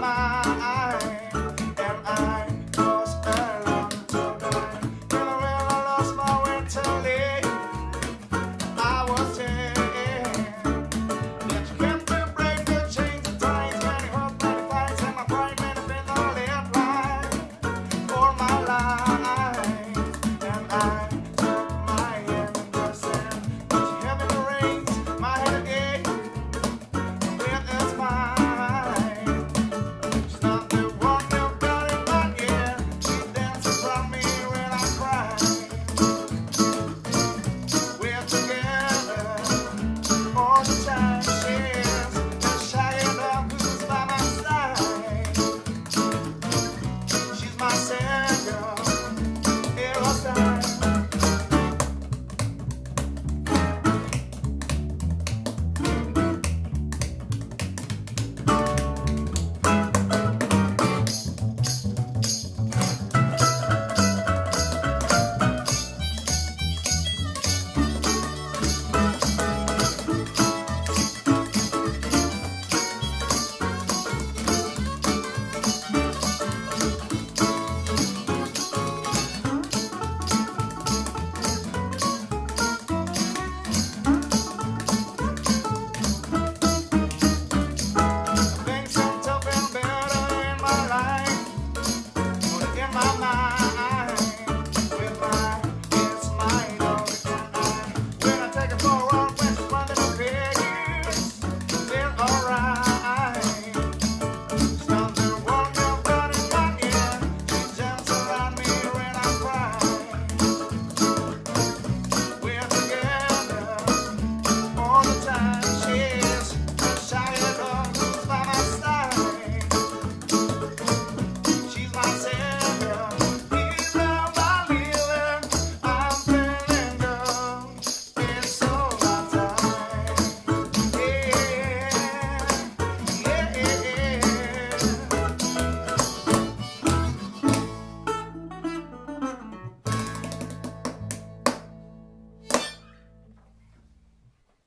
my